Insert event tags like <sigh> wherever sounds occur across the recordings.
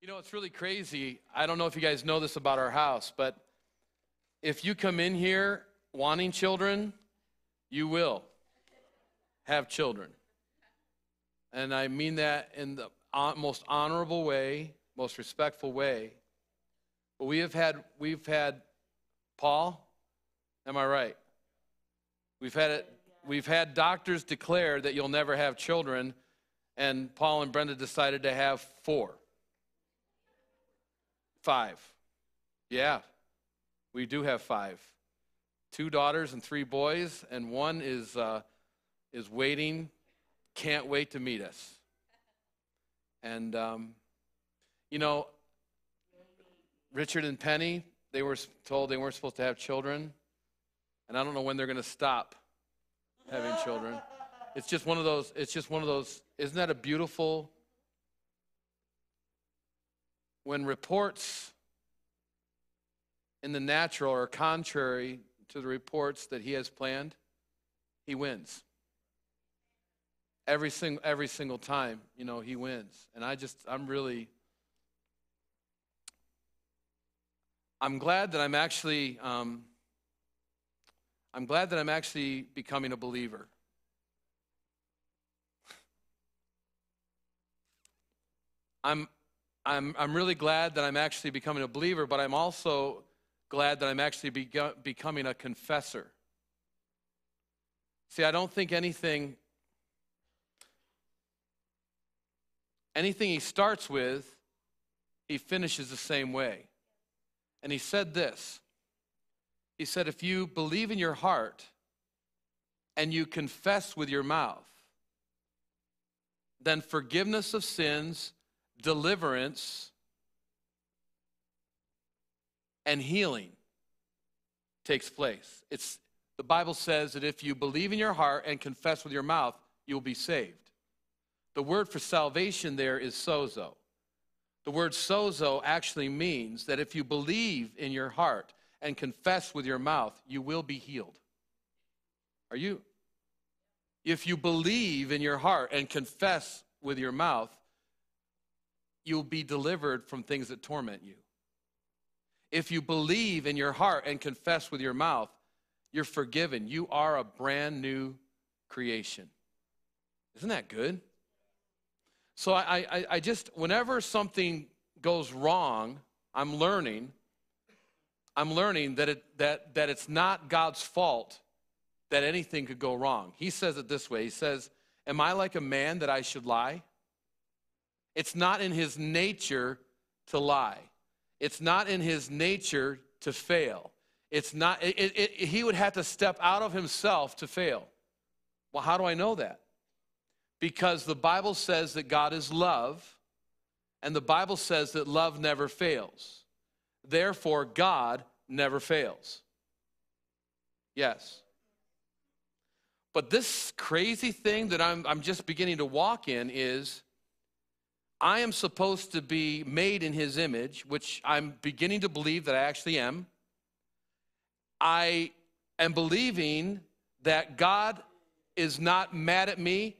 You know, it's really crazy. I don't know if you guys know this about our house, but if you come in here wanting children, you will have children. And I mean that in the most honorable way, most respectful way. But we have had, we've had, Paul, am I right? We've had it, we've had doctors declare that you'll never have children, and Paul and Brenda decided to have four. Five. Yeah, we do have five. Two daughters and three boys, and one is, uh, is waiting, can't wait to meet us. And, um, you know, Richard and Penny, they were told they weren't supposed to have children. And I don't know when they're going to stop having children. It's just one of those, it's just one of those, isn't that a beautiful, when reports in the natural are contrary to the reports that he has planned, he wins. Every single, every single time, you know, he wins. And I just, I'm really, I'm glad that I'm actually, um, I'm glad that I'm actually becoming a believer. I'm, I'm, I'm really glad that I'm actually becoming a believer, but I'm also glad that I'm actually be, becoming a confessor. See, I don't think anything anything he starts with, he finishes the same way. And he said this He said, If you believe in your heart and you confess with your mouth, then forgiveness of sins, deliverance, and healing takes place. It's, the Bible says that if you believe in your heart and confess with your mouth, you'll be saved. The word for salvation there is sozo. The word sozo actually means that if you believe in your heart and confess with your mouth, you will be healed. Are you? If you believe in your heart and confess with your mouth, you'll be delivered from things that torment you. If you believe in your heart and confess with your mouth, you're forgiven. You are a brand new creation. Isn't that good? So I, I, I just, whenever something goes wrong, I'm learning, I'm learning that, it, that, that it's not God's fault that anything could go wrong. He says it this way He says, Am I like a man that I should lie? It's not in his nature to lie. It's not in his nature to fail. It's not, it, it, it, he would have to step out of himself to fail. Well, how do I know that? Because the Bible says that God is love, and the Bible says that love never fails. Therefore, God never fails. Yes. But this crazy thing that I'm, I'm just beginning to walk in is I am supposed to be made in his image, which I'm beginning to believe that I actually am. I am believing that God is not mad at me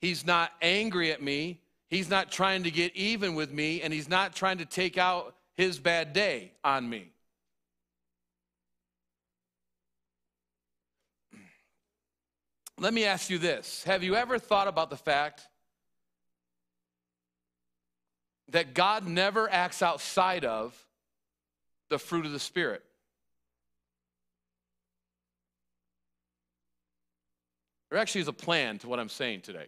He's not angry at me. He's not trying to get even with me, and he's not trying to take out his bad day on me. Let me ask you this Have you ever thought about the fact that God never acts outside of the fruit of the Spirit? There actually is a plan to what I'm saying today.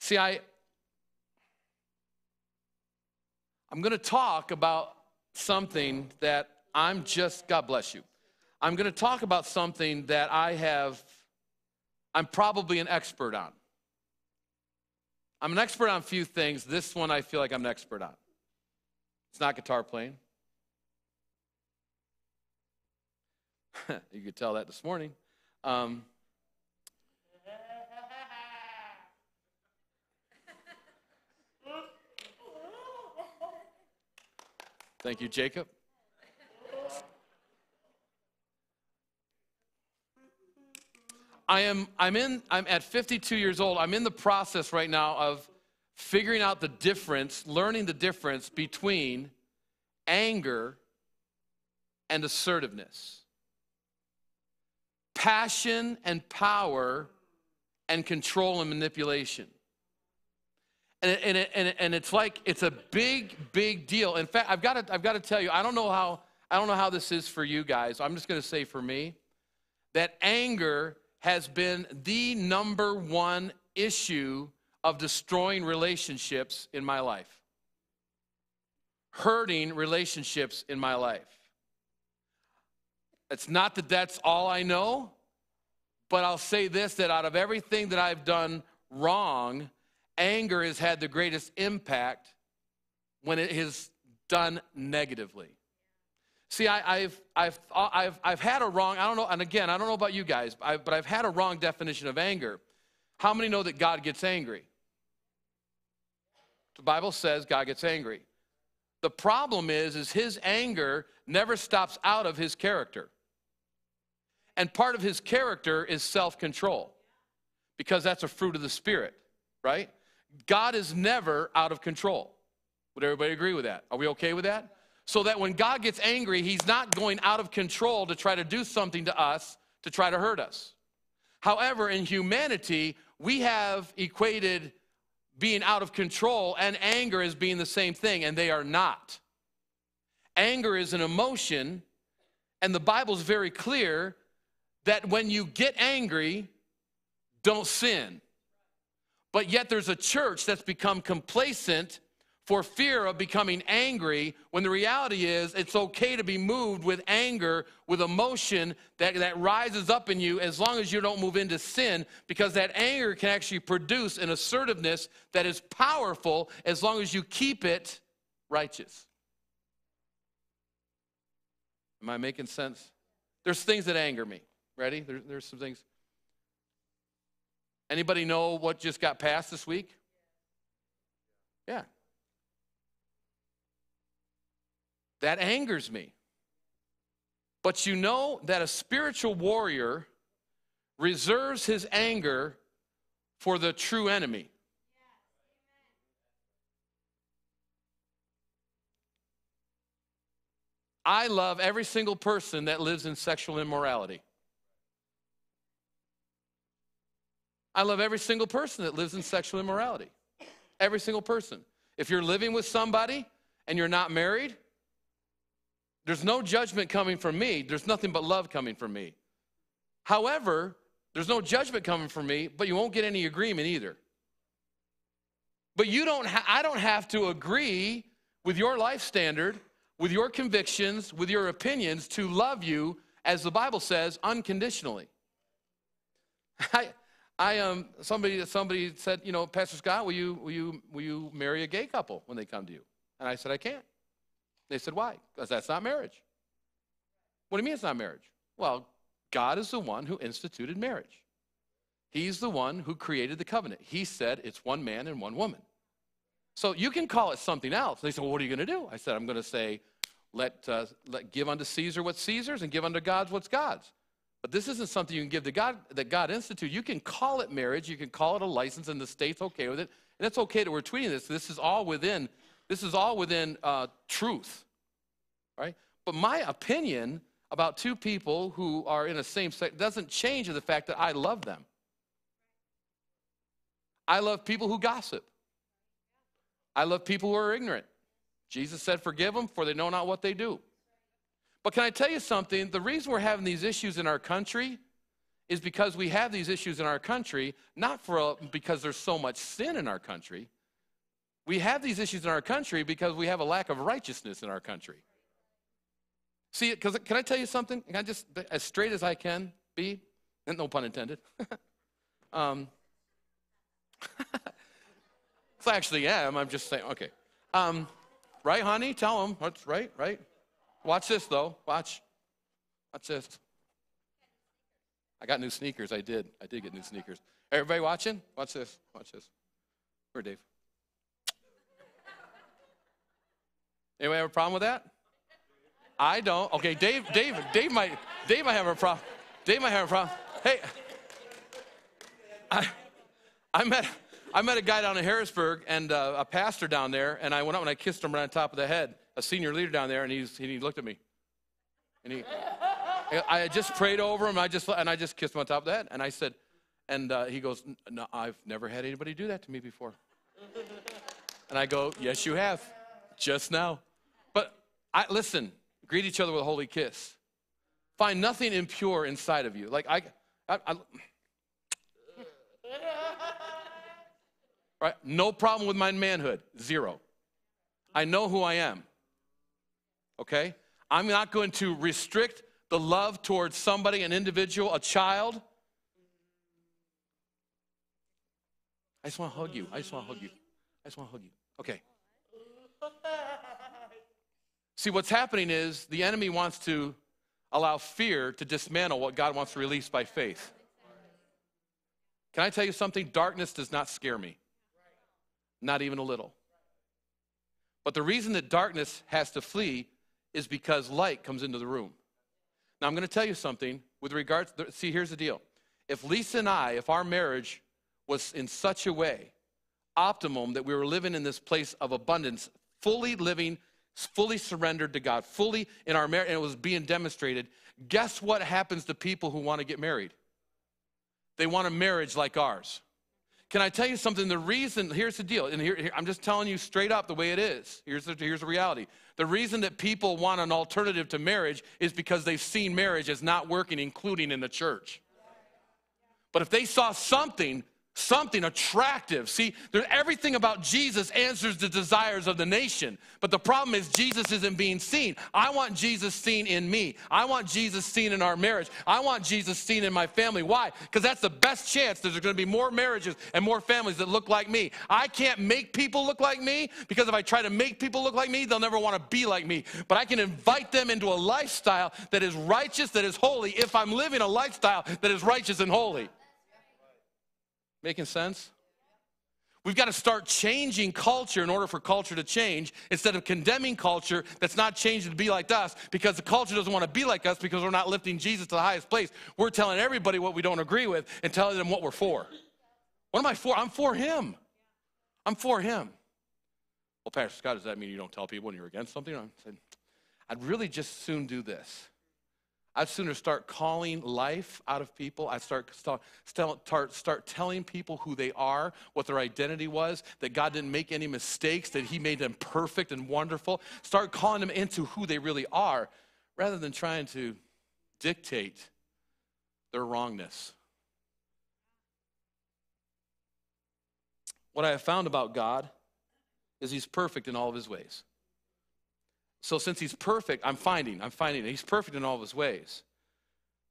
See, I, I'm going to talk about something that I'm just, God bless you. I'm going to talk about something that I have, I'm probably an expert on. I'm an expert on a few things. This one I feel like I'm an expert on. It's not guitar playing. <laughs> you could tell that this morning. Um, Thank you, Jacob. I am I'm in I'm at 52 years old. I'm in the process right now of figuring out the difference, learning the difference between anger and assertiveness, passion and power and control and manipulation. And, and, and, and it's like it's a big, big deal. In fact, I've got to, I've got to tell you, I don't know how I don't know how this is for you guys. I'm just going to say for me that anger has been the number one issue of destroying relationships in my life, hurting relationships in my life. It's not that that's all I know, but I'll say this that out of everything that I've done wrong, anger has had the greatest impact when it is done negatively. See, I, have I've, I've, I've had a wrong, I don't know, and again, I don't know about you guys, but I've had a wrong definition of anger. How many know that God gets angry? The Bible says God gets angry. The problem is, is his anger never stops out of his character. And part of his character is self-control because that's a fruit of the spirit, right? God is never out of control. Would everybody agree with that? Are we okay with that? So that when God gets angry, he's not going out of control to try to do something to us to try to hurt us. However, in humanity, we have equated being out of control and anger as being the same thing, and they are not. Anger is an emotion, and the Bible's very clear that when you get angry, don't sin. But yet there's a church that's become complacent for fear of becoming angry when the reality is it's okay to be moved with anger, with emotion that, that rises up in you as long as you don't move into sin, because that anger can actually produce an assertiveness that is powerful as long as you keep it righteous. Am I making sense? There's things that anger me. Ready? There, there's some things. Anybody know what just got passed this week? Yeah, That angers me. But you know that a spiritual warrior reserves his anger for the true enemy. I love every single person that lives in sexual immorality. I love every single person that lives in sexual immorality. Every single person. If you're living with somebody and you're not married, there's no judgment coming from me. There's nothing but love coming from me. However, there's no judgment coming from me, but you won't get any agreement either. But you don't ha- I don't have to agree with your life standard, with your convictions, with your opinions to love you as the Bible says unconditionally. <laughs> I I um somebody somebody said, you know, Pastor Scott, will you will you will you marry a gay couple when they come to you? And I said I can't. They said, Why? Because that's not marriage. What do you mean it's not marriage? Well, God is the one who instituted marriage. He's the one who created the covenant. He said it's one man and one woman. So you can call it something else. They said, well, what are you going to do? I said, I'm going to say, let, uh, let give unto Caesar what's Caesar's and give unto God's what's God's. But this isn't something you can give to God that God instituted. You can call it marriage. You can call it a license, and the state's okay with it. And it's okay that we're tweeting this. This is all within this is all within uh, truth, right? But my opinion about two people who are in a same sex doesn't change the fact that I love them. I love people who gossip. I love people who are ignorant. Jesus said, Forgive them, for they know not what they do. But can I tell you something? The reason we're having these issues in our country is because we have these issues in our country, not for a, because there's so much sin in our country, we have these issues in our country because we have a lack of righteousness in our country. See, because can I tell you something? Can I just, as straight as I can be, and <laughs> no pun intended. <laughs> um, <laughs> so actually am. I'm just saying, okay. Um, right, honey? Tell them. That's right, right. Watch this, though. Watch. Watch this. I got new sneakers. I did. I did get new sneakers. Everybody watching? Watch this. Watch this. Where, Dave? Anybody have a problem with that? I don't. Okay, Dave, Dave, Dave might, Dave might have a problem. Dave might have a problem. Hey, I, I met, I met a guy down in Harrisburg and uh, a pastor down there, and I went up and I kissed him right on top of the head, a senior leader down there, and he's, he looked at me. And he, I had just prayed over him, I just, and I just kissed him on top of the head. And I said, and uh, he goes, no, I've never had anybody do that to me before. And I go, yes, you have, just now. I, listen, greet each other with a holy kiss. Find nothing impure inside of you. Like I, I, I <laughs> right? No problem with my manhood, zero. I know who I am. Okay? I'm not going to restrict the love towards somebody, an individual, a child. I just want to hug you. I just want to hug you. I just want to hug you. Okay. See, what's happening is the enemy wants to allow fear to dismantle what God wants to release by faith. Can I tell you something? Darkness does not scare me, not even a little. But the reason that darkness has to flee is because light comes into the room. Now, I'm going to tell you something with regards, to, see, here's the deal. If Lisa and I, if our marriage was in such a way, optimum, that we were living in this place of abundance, fully living, fully surrendered to God, fully in our marriage, and it was being demonstrated, guess what happens to people who want to get married? They want a marriage like ours. Can I tell you something? The reason, here's the deal, and here, here, I'm just telling you straight up the way it is. Here's the, here's the reality. The reason that people want an alternative to marriage is because they've seen marriage as not working, including in the church. But if they saw something something attractive. See, there, everything about Jesus answers the desires of the nation. But the problem is, Jesus isn't being seen. I want Jesus seen in me. I want Jesus seen in our marriage. I want Jesus seen in my family. Why? Because that's the best chance that there's going to be more marriages and more families that look like me. I can't make people look like me because if I try to make people look like me, they'll never want to be like me. But I can invite them into a lifestyle that is righteous, that is holy, if I'm living a lifestyle that is righteous and holy. Making sense? We've got to start changing culture in order for culture to change instead of condemning culture that's not changing to be like us because the culture doesn't want to be like us because we're not lifting Jesus to the highest place. We're telling everybody what we don't agree with and telling them what we're for. What am I for? I'm for him. I'm for him. Well, Pastor Scott, does that mean you don't tell people when you're against something? I said, I'd really just soon do this. I'd sooner start calling life out of people. I'd start, start, start, telling people who they are, what their identity was, that God didn't make any mistakes, that He made them perfect and wonderful. Start calling them into who they really are rather than trying to dictate their wrongness. What I have found about God is He's perfect in all of His ways. So since he's perfect, I'm finding, I'm finding he's perfect in all of his ways.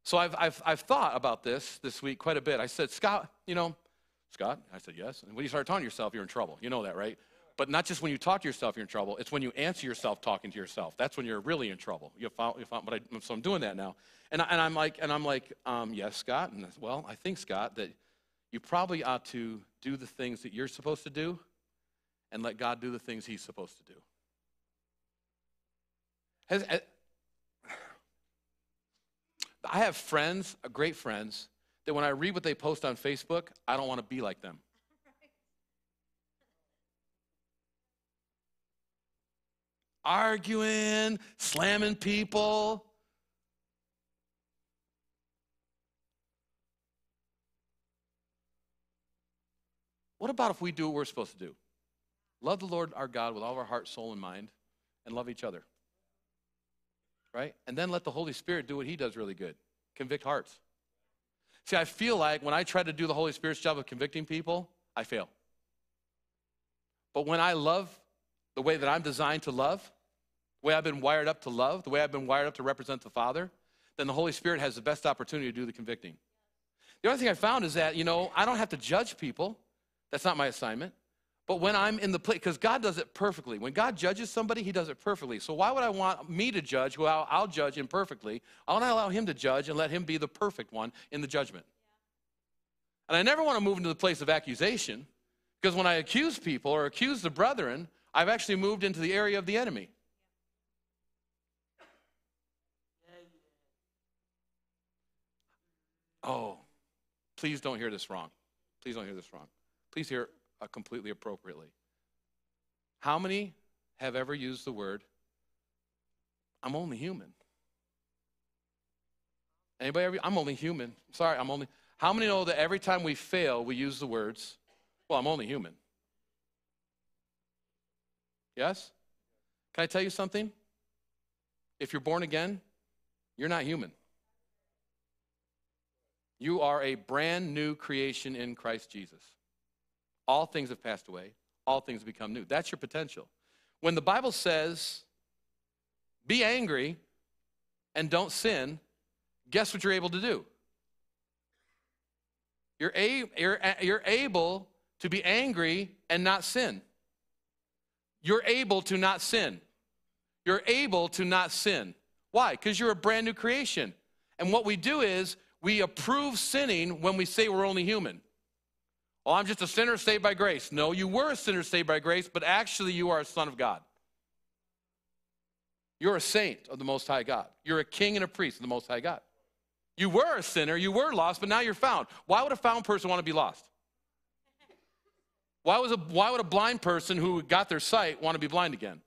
So I've, I've, I've thought about this this week quite a bit. I said, Scott, you know, Scott, I said, yes. And when you start talking to yourself, you're in trouble. You know that, right? But not just when you talk to yourself, you're in trouble. It's when you answer yourself talking to yourself. That's when you're really in trouble. You found, you found, but I, so I'm doing that now. And, I, and I'm like, and I'm like, um, yes, Scott. And well, I think, Scott, that you probably ought to do the things that you're supposed to do and let God do the things he's supposed to do. Has, uh, I have friends, uh, great friends, that when I read what they post on Facebook, I don't want to be like them. <laughs> Arguing, slamming people. What about if we do what we're supposed to do? Love the Lord our God with all our heart, soul, and mind, and love each other right? And then let the Holy Spirit do what he does really good convict hearts. See, I feel like when I try to do the Holy Spirit's job of convicting people, I fail. But when I love the way that I'm designed to love, the way I've been wired up to love, the way I've been wired up to represent the Father, then the Holy Spirit has the best opportunity to do the convicting. The other thing I found is that, you know, I don't have to judge people. That's not my assignment. But when I'm in the place, because God does it perfectly. When God judges somebody, He does it perfectly. So why would I want me to judge who I'll, I'll judge imperfectly? I want to allow Him to judge and let Him be the perfect one in the judgment. And I never want to move into the place of accusation, because when I accuse people or accuse the brethren, I've actually moved into the area of the enemy. Oh, please don't hear this wrong. Please don't hear this wrong. Please hear uh, completely appropriately. How many have ever used the word, I'm only human? Anybody ever? I'm only human. Sorry, I'm only. How many know that every time we fail, we use the words, well, I'm only human? Yes? Can I tell you something? If you're born again, you're not human. You are a brand new creation in Christ Jesus. All things have passed away, all things become new. That's your potential. When the Bible says, be angry and don't sin, guess what you're able to do? You're, a, you're, you're able to be angry and not sin. You're able to not sin. You're able to not sin. Why? Because you're a brand new creation. And what we do is we approve sinning when we say we're only human. Oh, I'm just a sinner saved by grace. No, you were a sinner saved by grace, but actually you are a son of God. You're a saint of the Most High God. You're a king and a priest of the Most High God. You were a sinner, you were lost, but now you're found. Why would a found person want to be lost? Why, was a, why would a blind person who got their sight want to be blind again?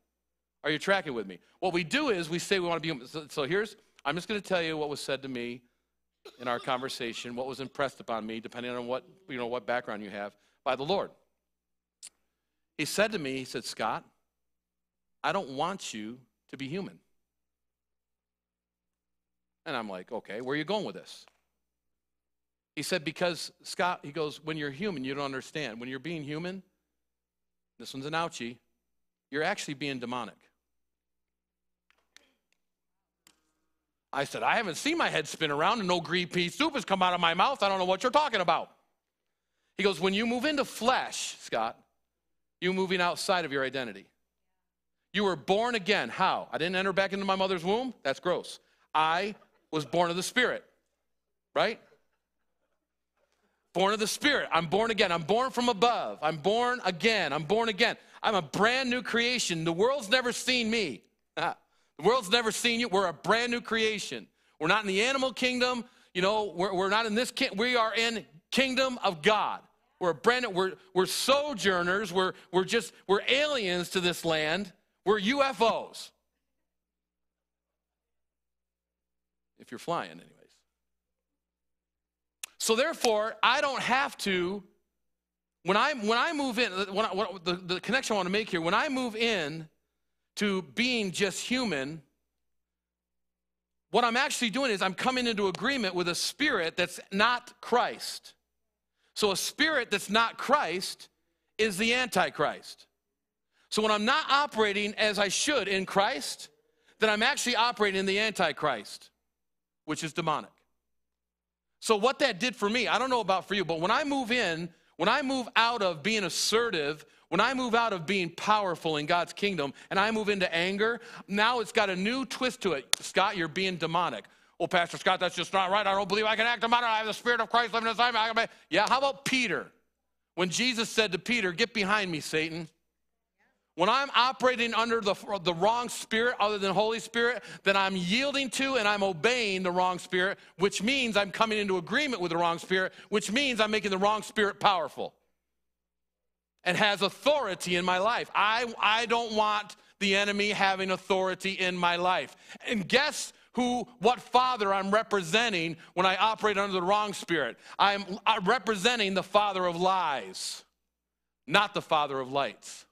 Are you tracking with me? What we do is we say we want to be. So, so here's, I'm just going to tell you what was said to me in our conversation, what was impressed upon me, depending on what, you know, what background you have, by the Lord. He said to me, he said, Scott, I don't want you to be human. And I'm like, okay, where are you going with this? He said, because, Scott, he goes, when you're human, you don't understand. When you're being human, this one's an ouchie, you're actually being demonic. I said, I haven't seen my head spin around and no green pea soup has come out of my mouth. I don't know what you're talking about. He goes, When you move into flesh, Scott, you're moving outside of your identity. You were born again. How? I didn't enter back into my mother's womb? That's gross. I was born of the Spirit, right? Born of the Spirit. I'm born again. I'm born from above. I'm born again. I'm born again. I'm a brand new creation. The world's never seen me. The world's never seen you. We're a brand new creation. We're not in the animal kingdom. You know, we're, we're not in this, ki- we are in kingdom of God. We're a brand new, we're, we're sojourners. We're, we're just, we're aliens to this land. We're UFOs. If you're flying, anyways. So therefore, I don't have to, when I, when I move in, when I, when, the, the connection I want to make here, when I move in to being just human, what I'm actually doing is I'm coming into agreement with a spirit that's not Christ. So a spirit that's not Christ is the Antichrist. So when I'm not operating as I should in Christ, then I'm actually operating in the Antichrist, which is demonic. So what that did for me, I don't know about for you, but when I move in, when I move out of being assertive when I move out of being powerful in God's kingdom and I move into anger, now it's got a new twist to it. Scott, you're being demonic. Well, Pastor Scott, that's just not right. I don't believe I can act demonic. I have the Spirit of Christ living inside me. Yeah, how about Peter? When Jesus said to Peter, Get behind me, Satan. When I'm operating under the, the wrong spirit other than Holy Spirit, then I'm yielding to and I'm obeying the wrong spirit, which means I'm coming into agreement with the wrong spirit, which means I'm making the wrong spirit powerful and has authority in my life. I, I don't want the enemy having authority in my life. And guess who, what father I'm representing when I operate under the wrong spirit? I'm, I'm representing the father of lies, not the father of lights.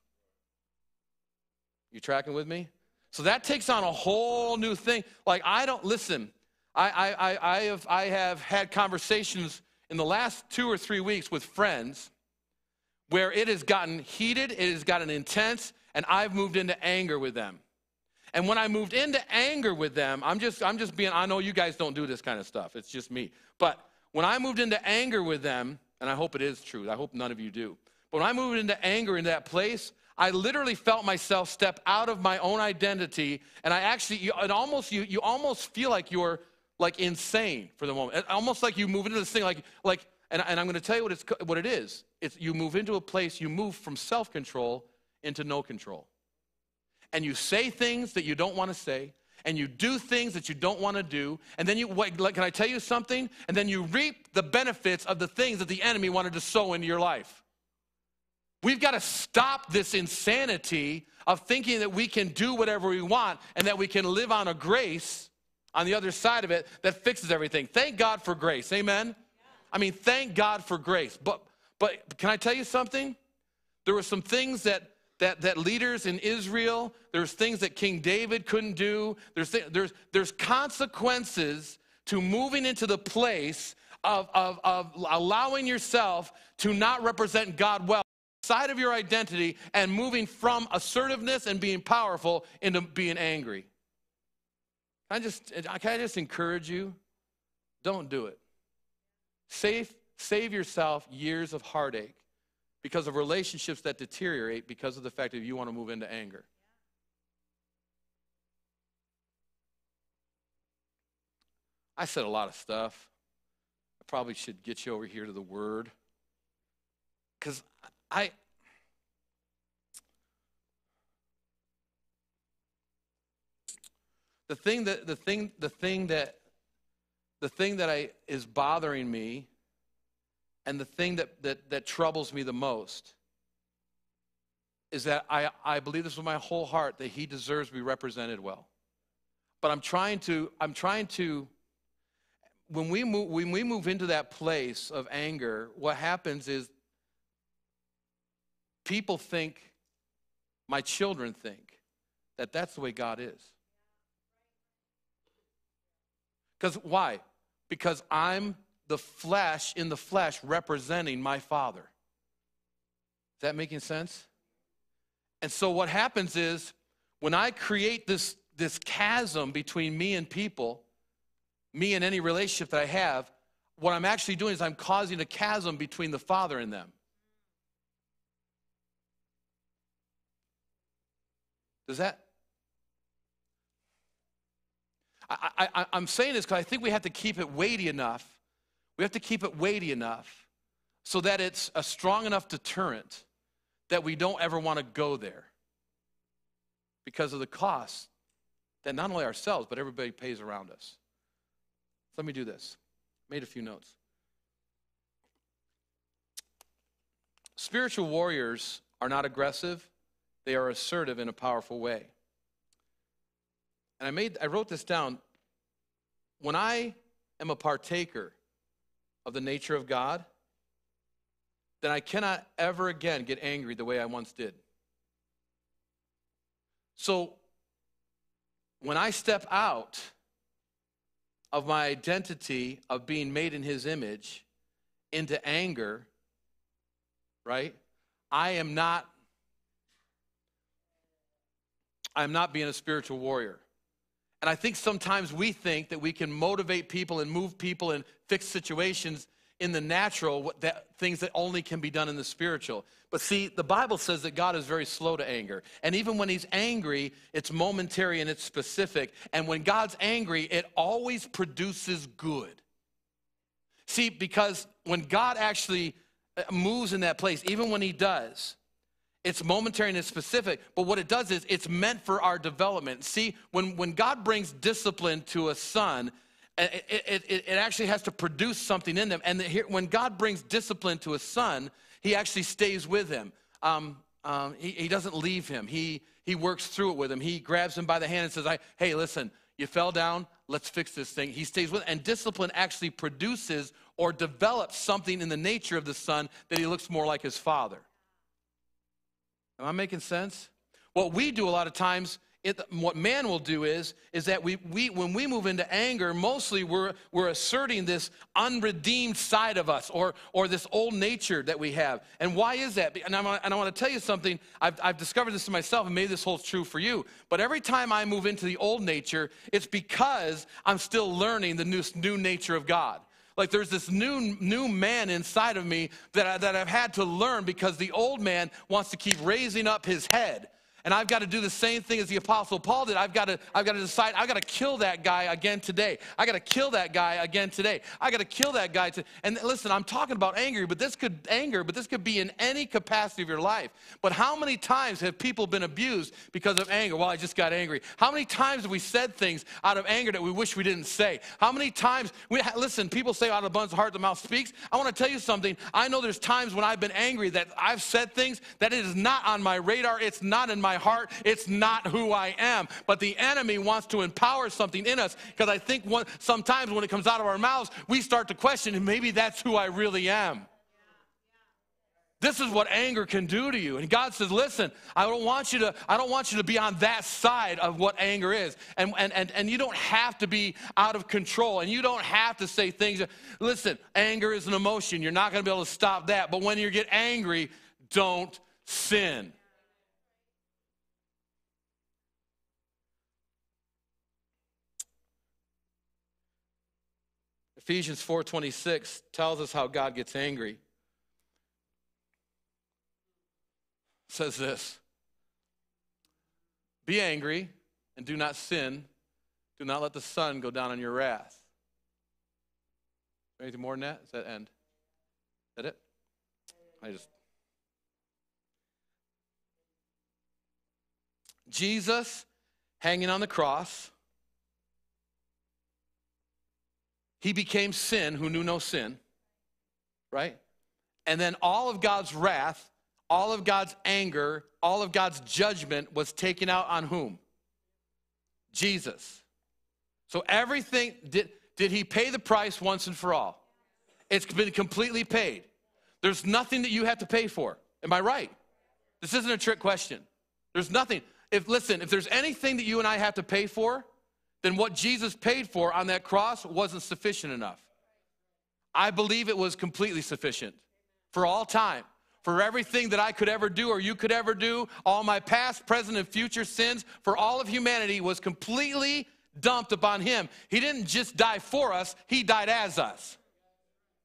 You tracking with me? So that takes on a whole new thing. Like, I don't, listen, I, I, I, have, I have had conversations in the last two or three weeks with friends where it has gotten heated, it has gotten intense, and I've moved into anger with them. And when I moved into anger with them, I'm just, I'm just being, I know you guys don't do this kind of stuff, it's just me. But when I moved into anger with them, and I hope it is true, I hope none of you do. But when I moved into anger in that place, I literally felt myself step out of my own identity, and I actually, you, it almost, you, you almost feel like you're like insane for the moment. It, almost like you move into this thing, like, like and, and I'm going to tell you what, it's, what it is. It's you move into a place, you move from self control into no control. And you say things that you don't want to say, and you do things that you don't want to do. And then you, like, can I tell you something? And then you reap the benefits of the things that the enemy wanted to sow into your life. We've got to stop this insanity of thinking that we can do whatever we want and that we can live on a grace on the other side of it that fixes everything. Thank God for grace. Amen. I mean, thank God for grace. But but can I tell you something? There were some things that that, that leaders in Israel, there's things that King David couldn't do. There's, there's, there's consequences to moving into the place of, of, of allowing yourself to not represent God well side of your identity and moving from assertiveness and being powerful into being angry. Can I just, can I just encourage you? Don't do it. Save, save yourself years of heartache because of relationships that deteriorate because of the fact that you want to move into anger. I said a lot of stuff. I probably should get you over here to the Word. Because I. The thing that the thing the thing that the thing that I is bothering me and the thing that, that, that troubles me the most is that I, I believe this with my whole heart that he deserves to be represented well. But I'm trying to, I'm trying to, when we move, when we move into that place of anger, what happens is people think, my children think, that that's the way God is. Because why? Because I'm the flesh in the flesh representing my Father. Is that making sense? And so what happens is when I create this, this chasm between me and people, me and any relationship that I have, what I'm actually doing is I'm causing a chasm between the Father and them. Does that? I, I'm saying this because I think we have to keep it weighty enough we have to keep it weighty enough so that it's a strong enough deterrent that we don't ever want to go there because of the cost that not only ourselves, but everybody pays around us. let me do this. Made a few notes. Spiritual warriors are not aggressive, they are assertive in a powerful way. And I made I wrote this down. When I am a partaker of the nature of God, then I cannot ever again get angry the way I once did. So when I step out of my identity of being made in his image into anger, right? I am not I'm not being a spiritual warrior. And I think sometimes we think that we can motivate people and move people and fix situations in the natural, that, things that only can be done in the spiritual. But see, the Bible says that God is very slow to anger. And even when he's angry, it's momentary and it's specific. And when God's angry, it always produces good. See, because when God actually uh, moves in that place, even when he does, it's momentary and it's specific, but what it does is it's meant for our development. See, when, when God brings discipline to a son, it, it, it, actually has to produce something in them. And here, when God brings discipline to a son, he actually stays with him. Um, um, he, he doesn't leave him. He, he works through it with him. He grabs him by the hand and says, Hey, listen, you fell down. Let's fix this thing. He stays with, and discipline actually produces or develops something in the nature of the son that he looks more like his father. Am I making sense? What we do a lot of times, it, what man will do is, is that we, we, when we move into anger, mostly we're, we're asserting this unredeemed side of us or, or this old nature that we have. And why is that? And, I'm, and I want to tell you something. I've, I've discovered this to myself, and maybe this holds true for you. But every time I move into the old nature, it's because I'm still learning the new, new nature of God. Like there's this new, new man inside of me that, I, that I've had to learn because the old man wants to keep raising up his head. And I've got to do the same thing as the apostle Paul did. I've got to, I've got to decide, I've got to kill that guy again today. I've got to kill that guy again today. I've got to kill that guy. To, and listen, I'm talking about anger, but this could anger, but this could be in any capacity of your life. But how many times have people been abused because of anger? Well, I just got angry. How many times have we said things out of anger that we wish we didn't say? How many times we listen, people say out of the abundance of heart the mouth speaks. I want to tell you something. I know there's times when I've been angry that I've said things that it is not on my radar, it's not in my heart, it's not who I am. But the enemy wants to empower something in us because I think one, sometimes when it comes out of our mouths, we start to question maybe that's who I really am. This is what anger can do to you. And God says, listen, I don't want you to, I don't want you to be on that side of what anger is. And, and, and, and you don't have to be out of control and you don't have to say things. Listen, anger is an emotion. You're not going to be able to stop that. But when you get angry, don't sin. Ephesians 4:26 tells us how God gets angry. says this Be angry and do not sin. Do not let the sun go down on your wrath. Anything more than that? Is that end? Is that it? I just. Jesus hanging on the cross. He became sin who knew no sin, right? And then all of God's wrath all of God's anger, all of God's judgment was taken out on whom? Jesus. So everything, did, did he pay the price once and for all? It's been completely paid. There's nothing that you have to pay for. Am I right? This isn't a trick question. There's nothing. If listen, if there's anything that you and I have to pay for, then what Jesus paid for on that cross wasn't sufficient enough. I believe it was completely sufficient for all time for everything that I could ever do or you could ever do, all my past, present, and future sins for all of humanity was completely dumped upon him. He didn't just die for us, he died as us.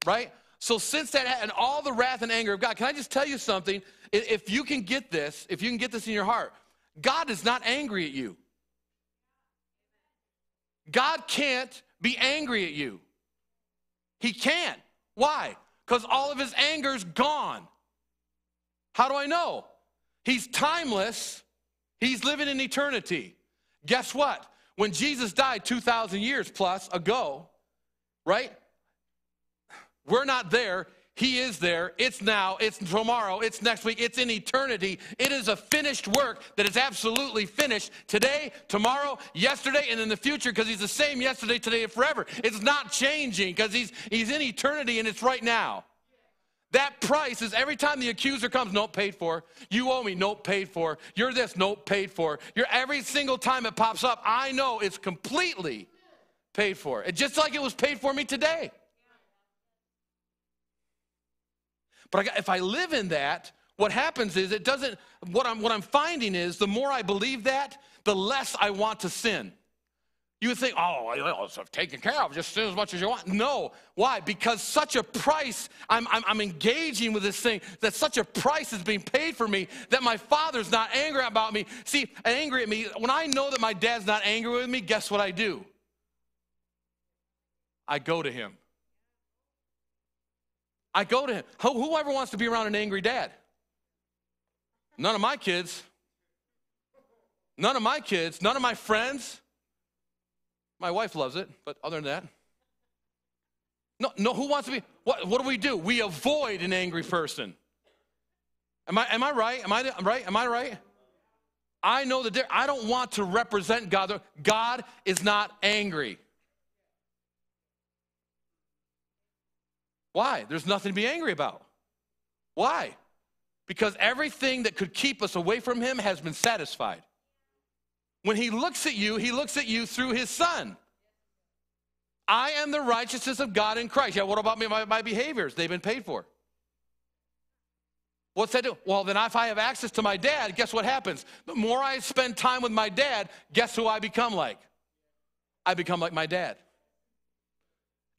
Right? So, since that, and all the wrath and anger of God, can I just tell you something? If you can get this, if you can get this in your heart, God is not angry at you. God can't be angry at you. He can't. Why? Because all of his anger's gone. How do I know? He's timeless, he's living in eternity. Guess what? When Jesus died 2,000 years plus ago, right? We're not there. He is there. It's now, it's tomorrow, it's next week, it's in eternity. It is a finished work that is absolutely finished today, tomorrow, yesterday, and in the future because He's the same yesterday, today, and forever. It's not changing because he's, he's in eternity and it's right now. That price is every time the accuser comes, nope, paid for. You owe me, nope, paid for. You're this, nope, paid for. You're every single time it pops up, I know it's completely paid for. It just like it was paid for me today. But if I live in that, what happens is it doesn't, what I'm, what I'm finding is the more I believe that, the less I want to sin. You would think, oh, it's taken care of, just sin as much as you want. No. Why? Because such a price, I'm, I'm, I'm, engaging with this thing, that such a price is being paid for me that my father's not angry about me. See, angry at me, when I know that my dad's not angry with me, guess what I do? I go to him. I go to him. Whoever wants to be around an angry dad? None of my kids. None of my kids. None of my friends. My wife loves it, but other than that, no, no, who wants to be? What, what do we do? We avoid an angry person. Am I, am I right? Am I right? Am I right? I know that I don't want to represent God. God is not angry. Why? There's nothing to be angry about. Why? Because everything that could keep us away from Him has been satisfied. When he looks at you, he looks at you through his son. I am the righteousness of God in Christ. Yeah, what about me, my, my behaviors? They've been paid for. What's that do? Well, then if I have access to my dad, guess what happens? The more I spend time with my dad, guess who I become like? I become like my dad.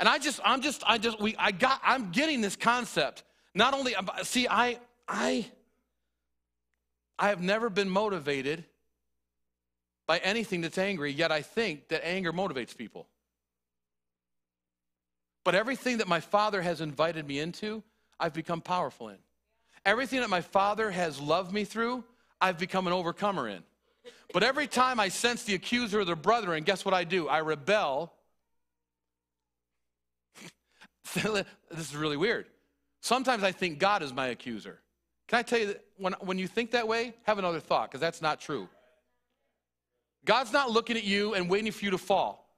And I just, I'm just, I just, we, I got, I'm getting this concept. Not only, see, I, I, I have never been motivated by anything that's angry, yet I think that anger motivates people. But everything that my father has invited me into, I've become powerful in. Everything that my father has loved me through, I've become an overcomer in. But every time I sense the accuser of the brethren, guess what I do? I rebel. <laughs> this is really weird. Sometimes I think God is my accuser. Can I tell you that when, when you think that way, have another thought, because that's not true. God's not looking at you and waiting for you to fall.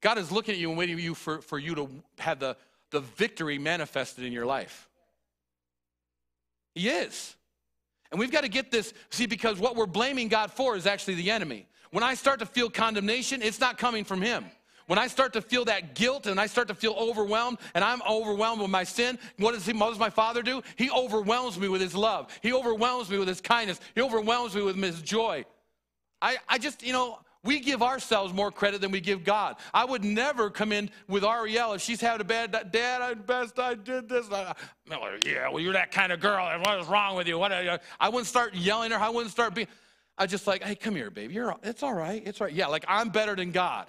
God is looking at you and waiting for you for, for you to have the, the victory manifested in your life. He is. And we've got to get this, see, because what we're blaming God for is actually the enemy. When I start to feel condemnation, it's not coming from Him. When I start to feel that guilt and I start to feel overwhelmed and I'm overwhelmed with my sin, what does, he, what does my Father do? He overwhelms me with His love. He overwhelms me with His kindness. He overwhelms me with His joy. I, I just, you know, we give ourselves more credit than we give God. I would never come in with Ariel if she's had a bad dad. I best I did this. I, yeah, well, you're that kind of girl, and what is wrong with you? What? You? I wouldn't start yelling at her. I wouldn't start being. I just like, hey, come here, baby. You're. It's all right. It's all right. Yeah, like I'm better than God.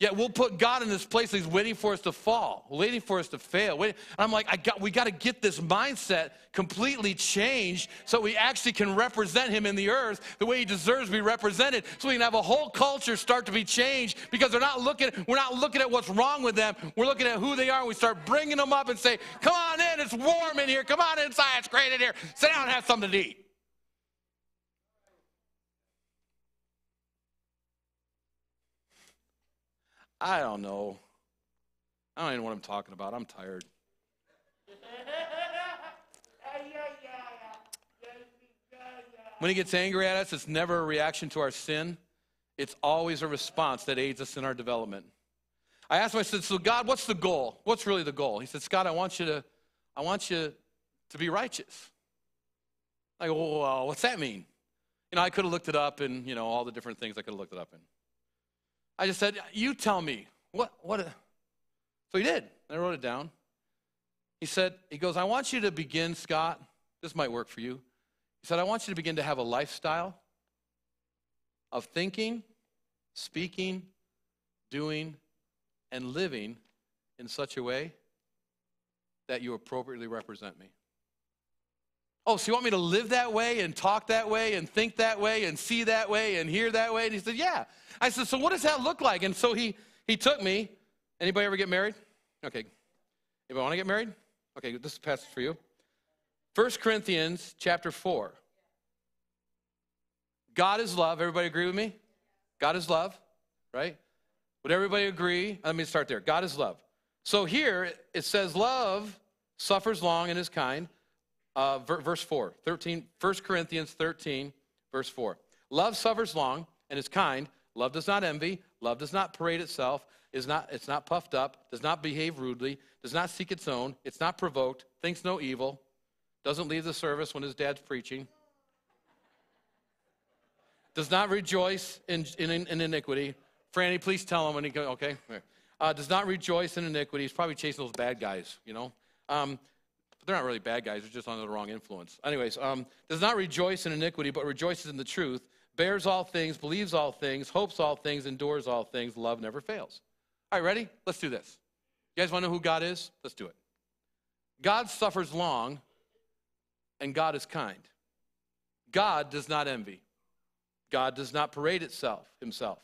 Yet we'll put God in this place. He's waiting for us to fall, waiting for us to fail. And I'm like, I got, we got to get this mindset completely changed so we actually can represent Him in the earth the way He deserves to be represented. So we can have a whole culture start to be changed because they're not looking. We're not looking at what's wrong with them. We're looking at who they are. And we start bringing them up and say, "Come on in. It's warm in here. Come on inside. It's great in here. Sit down and have something to eat." I don't know. I don't even know what I'm talking about. I'm tired. When he gets angry at us, it's never a reaction to our sin. It's always a response that aids us in our development. I asked him, I said, So God, what's the goal? What's really the goal? He said, Scott, I want you to, I want you to be righteous. I go, well, what's that mean? You know, I could have looked it up and, you know, all the different things I could have looked it up in. I just said, You tell me. What? What? So he did. I wrote it down. He said, He goes, I want you to begin, Scott. This might work for you. He said, I want you to begin to have a lifestyle of thinking, speaking, doing, and living in such a way that you appropriately represent me. Oh, so you want me to live that way and talk that way and think that way and see that way and hear that way? And he said, Yeah. I said, So what does that look like? And so he he took me. Anybody ever get married? Okay. Anybody want to get married? Okay, this is passage for you. 1 Corinthians chapter 4. God is love. Everybody agree with me? God is love, right? Would everybody agree? Let me start there. God is love. So here it says, Love suffers long and is kind. Uh, verse 4, 13, 1 Corinthians 13, verse 4. Love suffers long and is kind. Love does not envy. Love does not parade itself. Is not, it's not puffed up. Does not behave rudely. Does not seek its own. It's not provoked. Thinks no evil. Doesn't leave the service when his dad's preaching. Does not rejoice in, in, in iniquity. Franny, please tell him when he goes, okay? Uh, does not rejoice in iniquity. He's probably chasing those bad guys, you know? Um, they're not really bad guys, they're just under the wrong influence. Anyways, um, does not rejoice in iniquity, but rejoices in the truth, bears all things, believes all things, hopes all things, endures all things. Love never fails. All right, ready? Let's do this. You guys want to know who God is? Let's do it. God suffers long, and God is kind. God does not envy. God does not parade itself himself.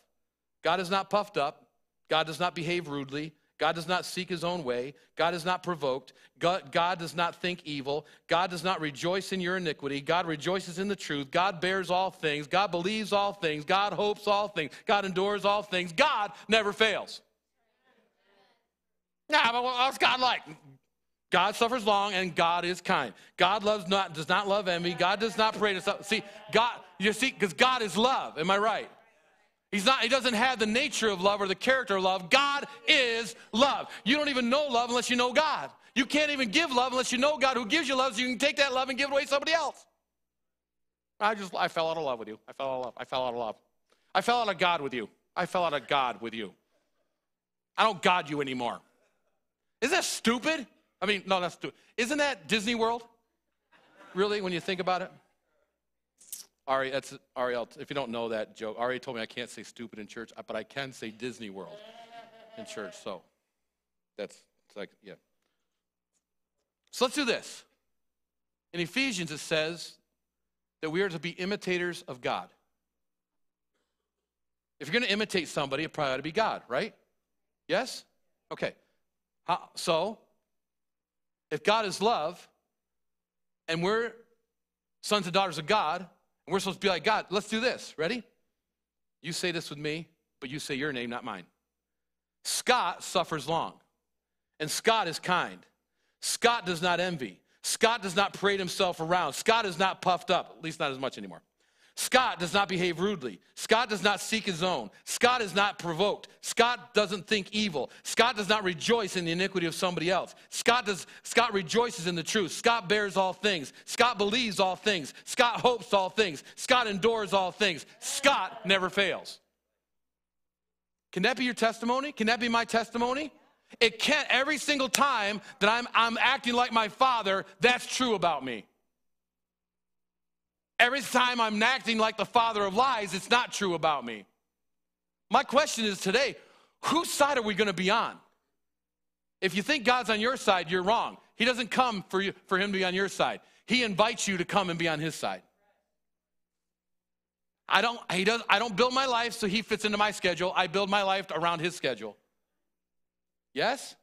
God is not puffed up. God does not behave rudely. God does not seek his own way. God is not provoked. God, God, does not think evil. God does not rejoice in your iniquity. God rejoices in the truth. God bears all things. God believes all things. God hopes all things. God endures all things. God never fails. Yeah, but what's God like? God suffers long and God is kind. God loves not does not love envy. God does not parade himself. See, God, you see, because God is love. Am I right? He's not, he doesn't have the nature of love or the character of love. God is love. You don't even know love unless you know God. You can't even give love unless you know God who gives you love so you can take that love and give it away to somebody else. I just, I fell out of love with you. I fell out of love. I fell out of love. I fell out of God with you. I fell out of God with you. I don't God you anymore. Isn't that stupid? I mean, no, that's stupid. Isn't that Disney World? Really, when you think about it? Ari, that's Ariel. If you don't know that joke, Ari told me I can't say stupid in church, but I can say Disney World in church. So that's it's like, yeah. So let's do this. In Ephesians, it says that we are to be imitators of God. If you're going to imitate somebody, it probably ought to be God, right? Yes? Okay. How, so, if God is love, and we're sons and daughters of God, we're supposed to be like God, let's do this. Ready? You say this with me, but you say your name, not mine. Scott suffers long, and Scott is kind. Scott does not envy. Scott does not parade himself around. Scott is not puffed up, at least not as much anymore. Scott does not behave rudely. Scott does not seek his own. Scott is not provoked. Scott doesn't think evil. Scott does not rejoice in the iniquity of somebody else. Scott does Scott rejoices in the truth. Scott bears all things. Scott believes all things. Scott hopes all things. Scott endures all things. Scott never fails. Can that be your testimony? Can that be my testimony? It can't every single time that I'm I'm acting like my father, that's true about me. Every time I'm acting like the father of lies, it's not true about me. My question is today whose side are we going to be on? If you think God's on your side, you're wrong. He doesn't come for, you, for him to be on your side, He invites you to come and be on His side. I don't, he does, I don't build my life so he fits into my schedule. I build my life around his schedule. Yes?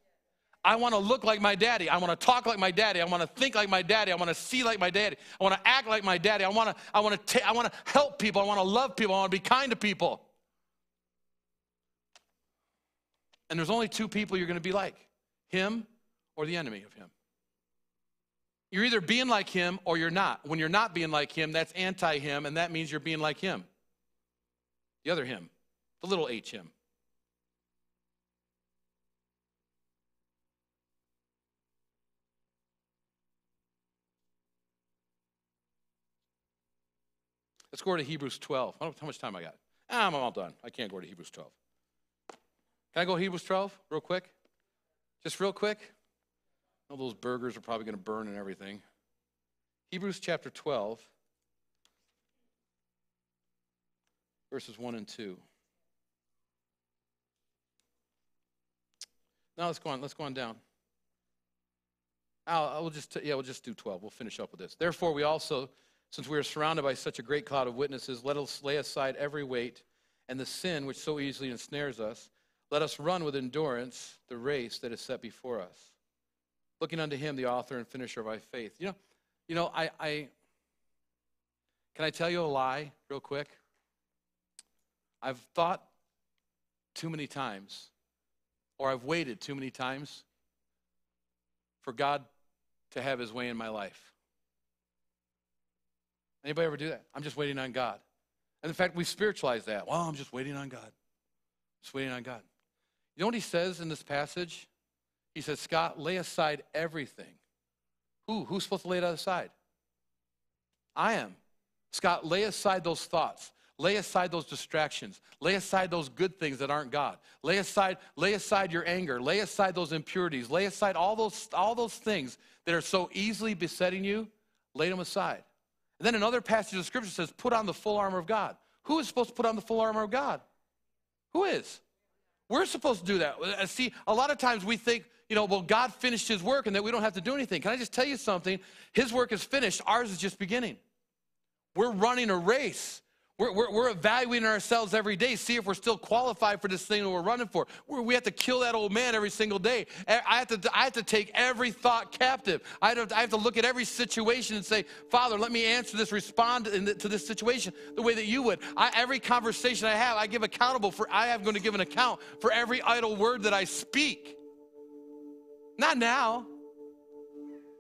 I want to look like my daddy. I want to talk like my daddy. I want to think like my daddy. I want to see like my daddy. I want to act like my daddy. I want to, I want to, ta- I want to help people. I want to love people. I want to be kind to people. And there's only two people you're going to be like him or the enemy of him. You're either being like him or you're not. When you're not being like him, that's anti him, and that means you're being like him. The other him, the little h him. Let's go to Hebrews 12. I don't know how much time I got. Ah, I'm all done. I can't go to Hebrews 12. Can I go Hebrews 12 real quick? Just real quick? All those burgers are probably going to burn and everything. Hebrews chapter 12, verses 1 and 2. Now let's go on. Let's go on down. I'll, I will just yeah, we'll just do 12. We'll finish up with this. Therefore, we also since we are surrounded by such a great cloud of witnesses, let us lay aside every weight and the sin which so easily ensnares us. Let us run with endurance the race that is set before us. Looking unto him, the author and finisher of our faith. You know, you know, I, I can I tell you a lie real quick? I've thought too many times, or I've waited too many times for God to have his way in my life. Anybody ever do that? I'm just waiting on God. And in fact, we spiritualize that. Well, I'm just waiting on God. Just waiting on God. You know what he says in this passage? He says, Scott, lay aside everything. Who? Who's supposed to lay it aside? I am. Scott, lay aside those thoughts. Lay aside those distractions. Lay aside those good things that aren't God. Lay aside, lay aside your anger. Lay aside those impurities. Lay aside all those, all those things that are so easily besetting you. Lay them aside. And then another passage of scripture says, put on the full armor of God. Who is supposed to put on the full armor of God? Who is? We're supposed to do that. Uh, see, a lot of times we think, you know, well, God finished his work and that we don't have to do anything. Can I just tell you something? His work is finished, ours is just beginning. We're running a race. We're, we're, we're, evaluating ourselves every day, see if we're still qualified for this thing that we're running for. We're, we have to kill that old man every single day. I have to, I have to take every thought captive. I have, to, I have to look at every situation and say, Father, let me answer this, respond the, to this situation the way that you would. I, every conversation I have, I give accountable for, I am going to give an account for every idle word that I speak. Not now.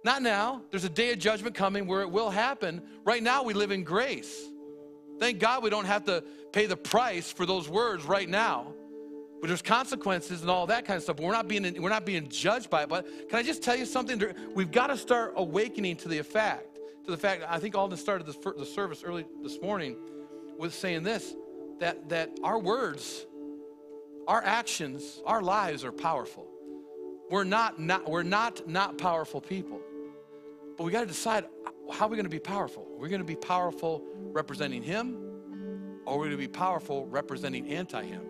Not now. There's a day of judgment coming where it will happen. Right now, we live in grace. Thank God we don't have to pay the price for those words right now. But there's consequences and all that kind of stuff. But we're not being we're not being judged by it. But can I just tell you something? We've got to start awakening to the fact, to the fact. I think Alden started this, the service early this morning with saying this: that that our words, our actions, our lives are powerful. We're not not we're not not powerful people. But we got to decide how are we going to be powerful? We're going to be powerful representing Him, or we're we going to be powerful representing anti Him?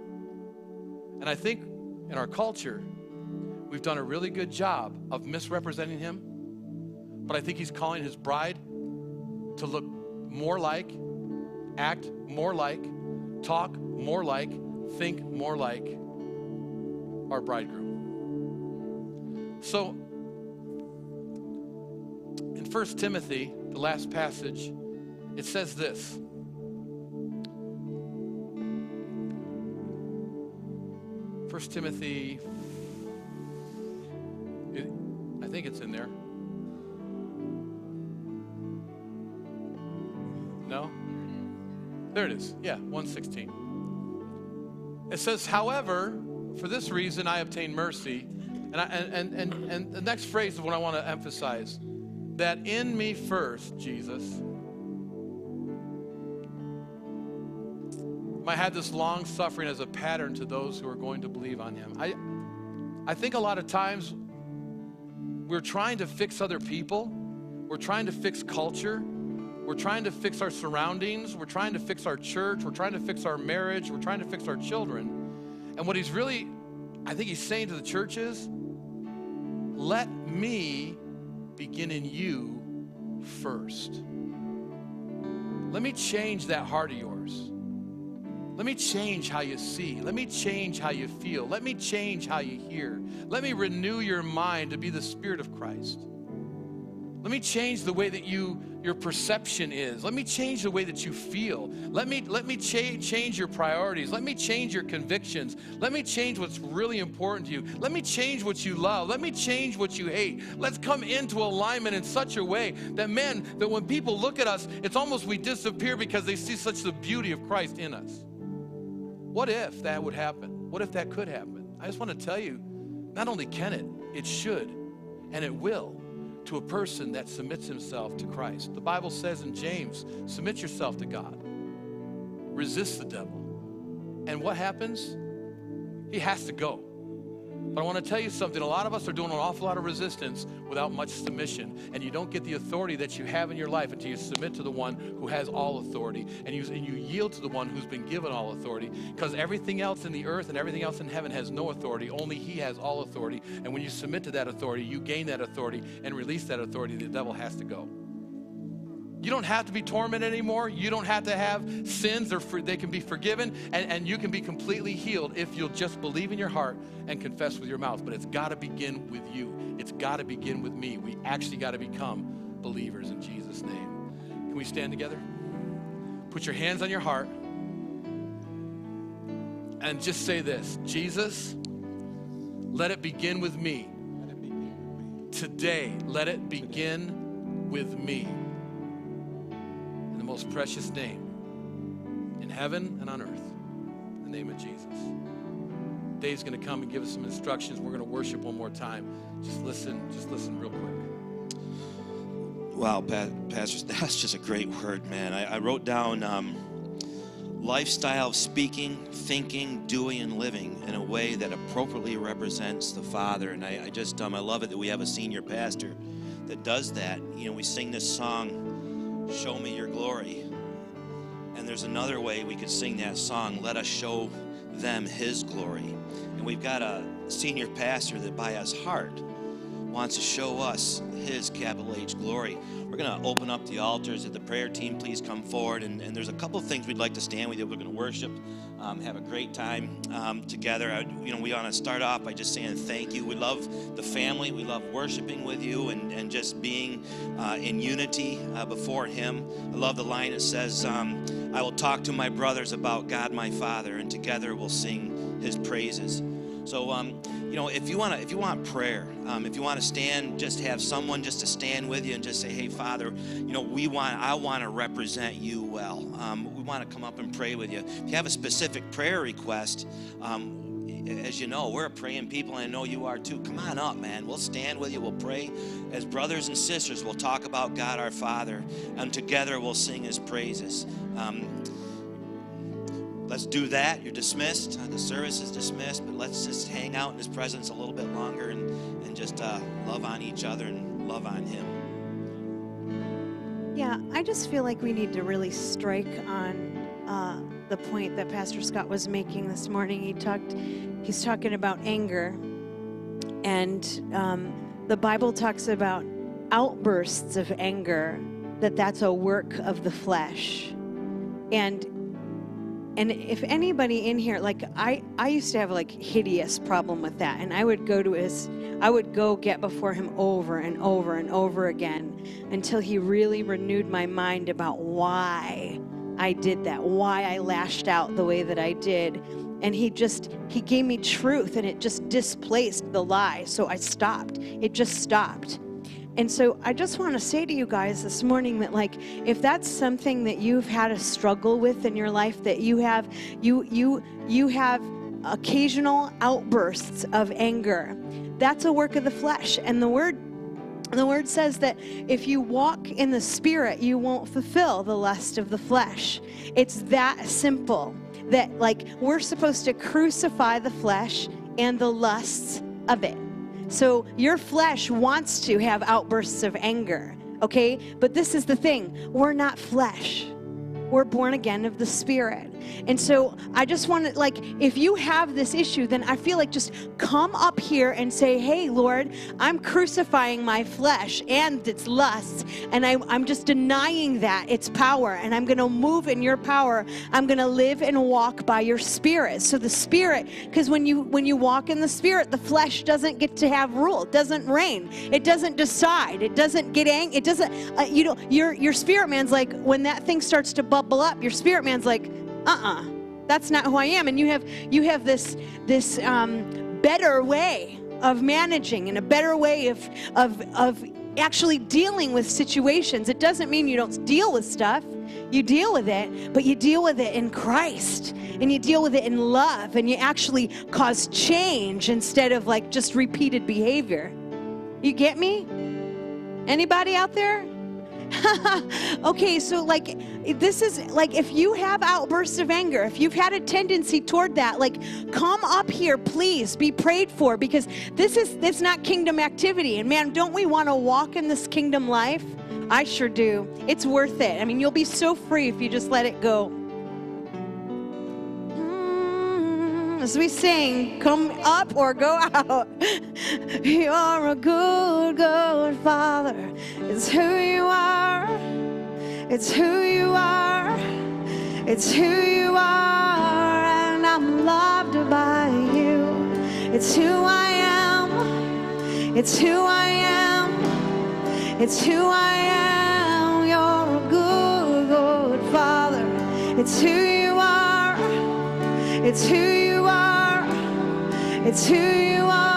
And I think in our culture, we've done a really good job of misrepresenting Him, but I think He's calling His bride to look more like, act more like, talk more like, think more like our bridegroom. So, in 1 Timothy, the last passage, it says this. First Timothy, it, I think it's in there. No? There it is. Yeah, 116. It says, however, for this reason I obtain mercy. And, I, and, and, and the next phrase is what I want to emphasize that in me first, Jesus, I had this long suffering as a pattern to those who are going to believe on him. I, I think a lot of times we're trying to fix other people, we're trying to fix culture, we're trying to fix our surroundings, we're trying to fix our church, we're trying to fix our marriage, we're trying to fix our children. And what he's really, I think he's saying to the church is, let me begin in you first. Let me change that heart of yours. Let me change how you see. Let me change how you feel. Let me change how you hear. Let me renew your mind to be the Spirit of Christ. Let me change the way that you your perception is. Let me change the way that you feel. Let me let me cha- change your priorities. Let me change your convictions. Let me change what's really important to you. Let me change what you love. Let me change what you hate. Let's come into alignment in such a way that men that when people look at us, it's almost we disappear because they see such the beauty of Christ in us. What if that would happen? What if that could happen? I just want to tell you, not only can it, it should, and it will to a person that submits himself to Christ. The Bible says in James, submit yourself to God, resist the devil. And what happens? He has to go. But I want to tell you something. A lot of us are doing an awful lot of resistance without much submission. And you don't get the authority that you have in your life until you submit to the one who has all authority. And you, and you yield to the one who's been given all authority. Because everything else in the earth and everything else in heaven has no authority. Only He has all authority. And when you submit to that authority, you gain that authority and release that authority. The devil has to go. You don't have to be tormented anymore. You don't have to have sins, for, they can be forgiven, and, and you can be completely healed if you'll just believe in your heart and confess with your mouth. But it's got to begin with you, it's got to begin with me. We actually got to become believers in Jesus' name. Can we stand together? Put your hands on your heart and just say this Jesus, let it begin with me. Today, let it begin with me most precious name in heaven and on earth, the name of Jesus. Dave's going to come and give us some instructions. We're going to worship one more time. Just listen, just listen real quick. Wow, Pastor, <laughs> that's just a great word, man. I, I wrote down um, lifestyle of speaking, thinking, doing, and living in a way that appropriately represents the Father. And I, I just, um, I love it that we have a senior pastor that does that. You know, we sing this song Show me your glory. And there's another way we could sing that song, Let Us Show Them His Glory. And we've got a senior pastor that by his heart wants to show us his capital H glory. We're going to open up the altars. At the prayer team, please come forward. And, and there's a couple of things we'd like to stand with you. We're going to worship, um, have a great time um, together. I, you know, we want to start off by just saying thank you. We love the family. We love worshiping with you and, and just being uh, in unity uh, before Him. I love the line that says, um, I will talk to my brothers about God my Father, and together we'll sing His praises. So, um, you know, if you want to, if you want prayer, um, if you want to stand, just have someone just to stand with you and just say, "Hey, Father, you know, we want, I want to represent you well. Um, we want to come up and pray with you." If you have a specific prayer request, um, as you know, we're a praying people, and I know you are too. Come on up, man. We'll stand with you. We'll pray as brothers and sisters. We'll talk about God our Father, and together we'll sing His praises. Let's do that. You're dismissed. Uh, the service is dismissed, but let's just hang out in His presence a little bit longer and, and just uh, love on each other and love on Him. Yeah, I just feel like we need to really strike on uh, the point that Pastor Scott was making this morning. He talked, he's talking about anger, and um, the Bible talks about outbursts of anger. That that's a work of the flesh, and and if anybody in here like i i used to have like hideous problem with that. And i would go to his i would go get before him over and over and over again until he really renewed my mind about why i did that why i lashed out the way that i did. And he just he gave me truth and it just displaced the lie. So i stopped. It just stopped and so I just want to say to you guys this morning that like if that's something that you've had a struggle with in your life that you have you you you have occasional outbursts of anger. That's a work of the flesh and the word the word says that if you walk in the spirit, you won't fulfill the lust of the flesh. It's that simple that like we're supposed to crucify the flesh and the lusts of it. So your flesh wants to have outbursts of anger, okay? But this is the thing we're not flesh, we're born again of the Spirit. And so I just want to, like, if you have this issue, then I feel like just come up here and say, Hey, Lord, I'm crucifying my flesh and its lusts, and I, I'm just denying that its power, and I'm going to move in your power. I'm going to live and walk by your Spirit. So the Spirit, because when you when you walk in the Spirit, the flesh doesn't get to have rule, it doesn't reign, it doesn't decide, it doesn't get angry, it doesn't, uh, you know, your your spirit man's like when that thing starts to bubble up, your spirit man's like, uh-uh that's not who i am. And you have you have this this um, better way of managing and a better way of of of actually dealing with situations. It doesn't mean you don't deal with stuff. You deal with it but you deal with it in christ. And you deal with it in love. And you actually cause change instead of like just repeated behavior. You get me? Anybody out there <laughs> okay, so like this is like if you have outbursts of anger, if you've had a tendency toward that, like come up here, please be prayed for because this is this not kingdom activity. And man, don't we want to walk in this kingdom life? I sure do. It's worth it. I mean, you'll be so free if you just let it go. As we sing, come up or go out. <laughs> You're a good, good father. It's who you are. It's who you are. It's who you are. And I'm loved by you. It's who I am. It's who I am. It's who I am. You're a good, good father. It's who you are. It's who you are. It's who you are.